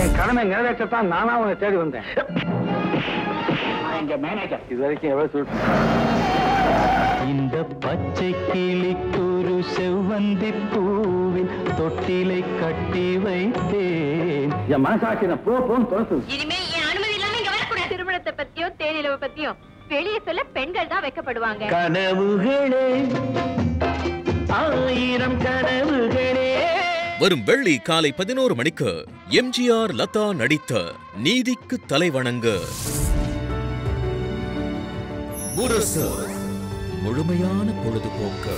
என் கடமை நிறைவேற்றத்தான் நானா உன்னை தேடி வந்தேன். எங்க மேனேஜர் இது வரைக்கும் எவ்வளவு சொல்லிட்டு இந்த பச்சை கிளிக்கூறு செவ்வந்தி பூவில் தொட்டிலை கட்டி வைத்தேன். என் மனசாட்சி நான் போ போன்னு தொலைச்சு இனிமே என் அனுமதி இல்லாம இங்க வரக்கூடாது. திருமணத்தை பத்தியோ தேனிலவை பத்தியோ வெளியே சொல்ல பெண்கள் தான் வைக்கப்படுவாங்க. கனவுகளே வரும் வெள்ளி காலை பதினோரு மணிக்கு எம்ஜிஆர் லதா நடித்த நீதிக்கு தலைவணங்க முரசு. முழுமையான பொழுதுபோக்கு.